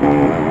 Música